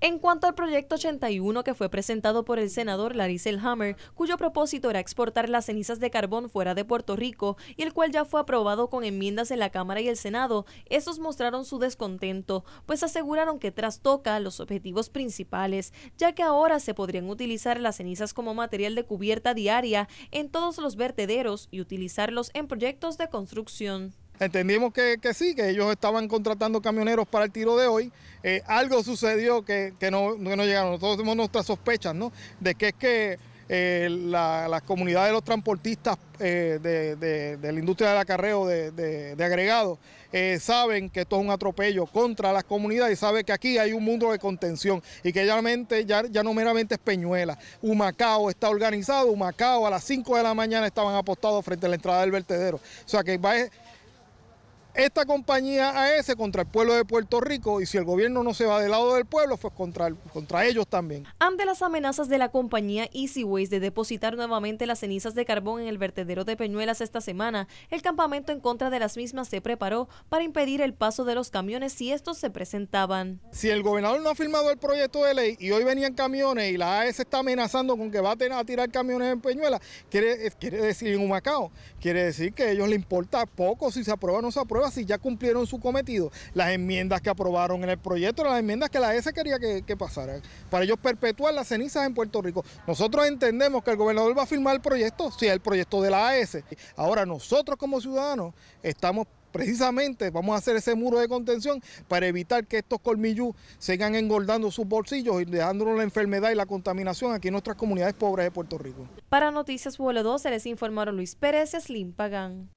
En cuanto al proyecto 81 que fue presentado por el senador Larry Hammer, cuyo propósito era exportar las cenizas de carbón fuera de Puerto Rico y el cual ya fue aprobado con enmiendas en la Cámara y el Senado, estos mostraron su descontento, pues aseguraron que trastoca los objetivos principales, ya que ahora se podrían utilizar las cenizas como material de cubierta diaria en todos los vertederos y utilizarlos en proyectos de construcción. Entendimos que, sí, que ellos estaban contratando camioneros para el tiro de hoy. Eh, algo sucedió que, no, llegaron. Nosotros tenemos nuestras sospechas, ¿no? De que es que eh, la, comunidad de los transportistas eh, de, la industria del acarreo de, agregados saben que esto es un atropello contra las comunidades y saben que aquí hay un mundo de contención y que ya, ya, ya no meramente es Peñuela. Humacao está organizado, Humacao a las 5 de la mañana estaban apostados frente a la entrada del vertedero. O sea que va esta compañía AS contra el pueblo de Puerto Rico y si el gobierno no se va del lado del pueblo, pues contra, contra ellos también. Ante las amenazas de la compañía Easyways de depositar nuevamente las cenizas de carbón en el vertedero de Peñuelas esta semana, el campamento en contra de las mismas se preparó para impedir el paso de los camiones si estos se presentaban. Si el gobernador no ha firmado el proyecto de ley y hoy venían camiones y la AS está amenazando con que va a, tener, a tirar camiones en Peñuelas, quiere, quiere decir en Humacao, quiere decir que a ellos les importa poco si se aprueba o no se aprueba si ya cumplieron su cometido. Las enmiendas que aprobaron en el proyecto las enmiendas que la S quería que, que pasaran, para ellos perpetuar las cenizas en Puerto Rico. Nosotros entendemos que el gobernador va a firmar el proyecto, si es el proyecto de la AS. Ahora nosotros como ciudadanos estamos precisamente vamos a hacer ese muro de contención para evitar que estos colmillú sigan engordando sus bolsillos y dejándonos la enfermedad y la contaminación aquí en nuestras comunidades pobres de Puerto Rico. Para Noticias Vuelo 2 se les informaron Luis Pérez y Slim Pagán.